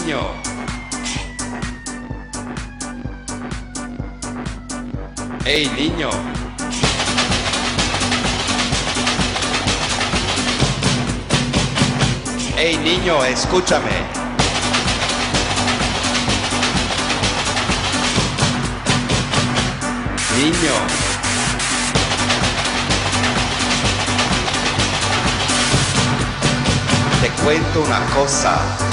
Niño. Niño. Hey, niño, escúchame. Niño. Te cuento una cosa.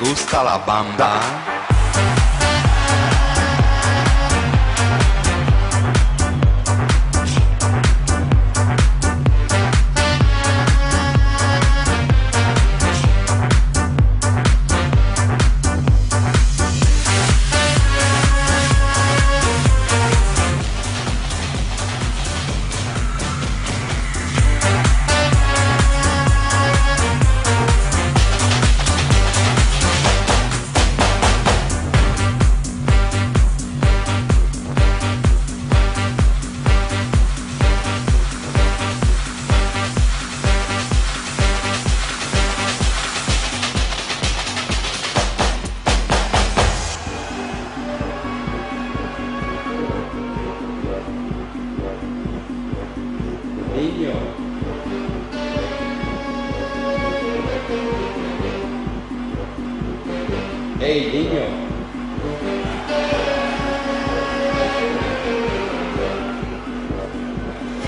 Gusta la banda?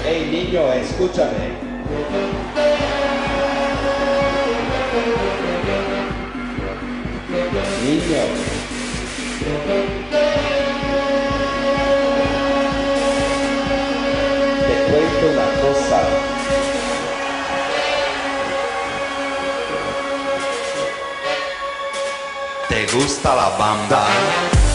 Hey, niño, escúchame. Niño. ¿Te gusta la banda?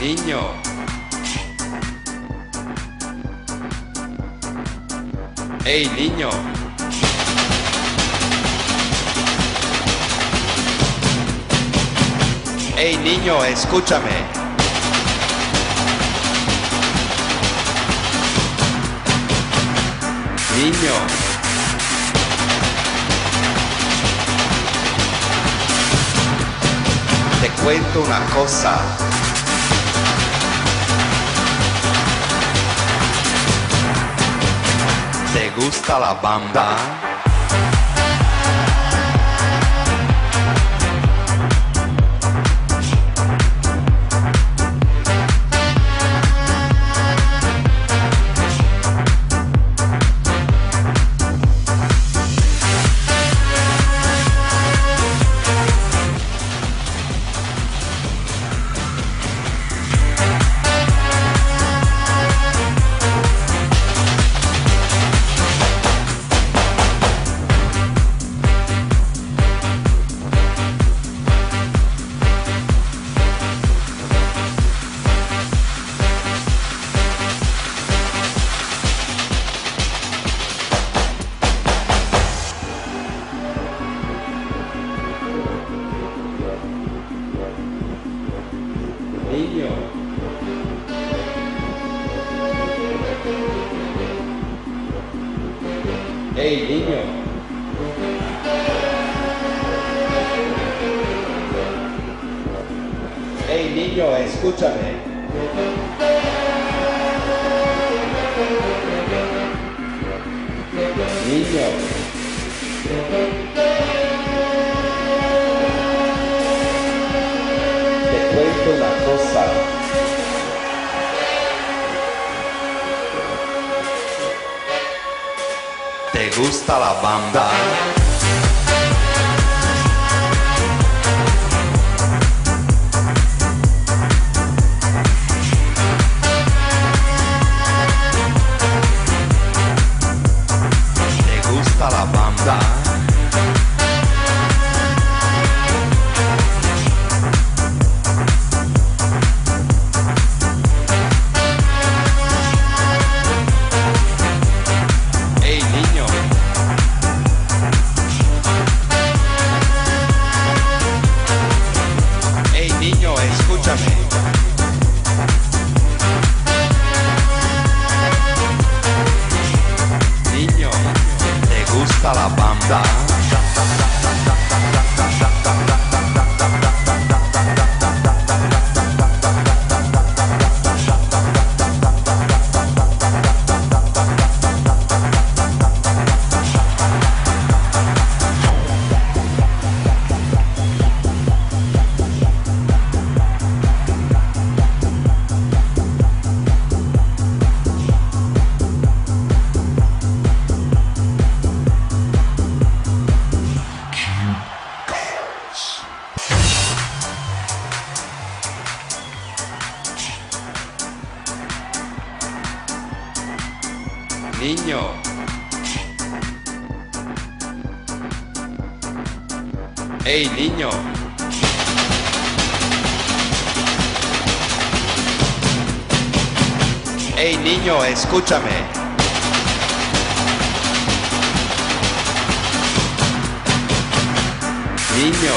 Niño. Hey, niño. Hey, niño, escúchame. Niño. Te cuento una cosa. ¿Te gusta la banda? Escúchame. Niño. Te cuento una cosa. ¿Te gusta la banda? La niño. Hey niño, escúchame. Niño.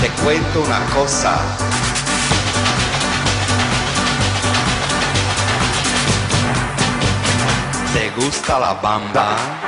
Te cuento una cosa. ¿Te gusta la banda?